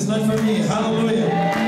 It's not for me. Hallelujah.